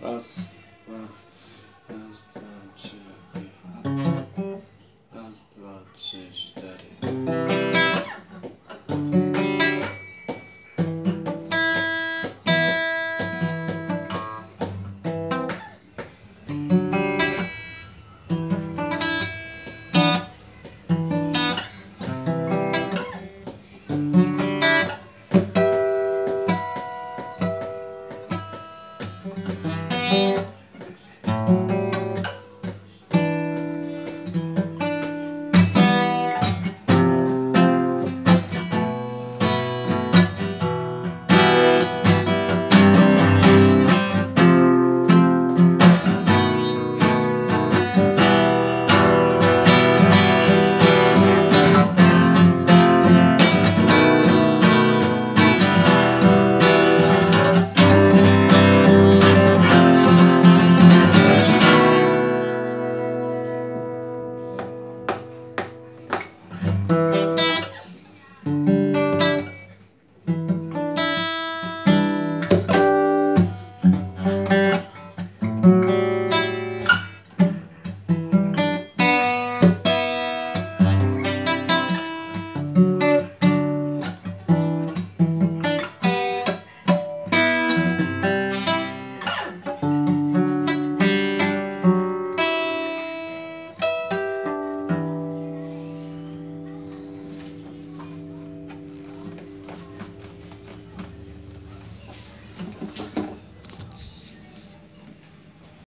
Nossa. Thank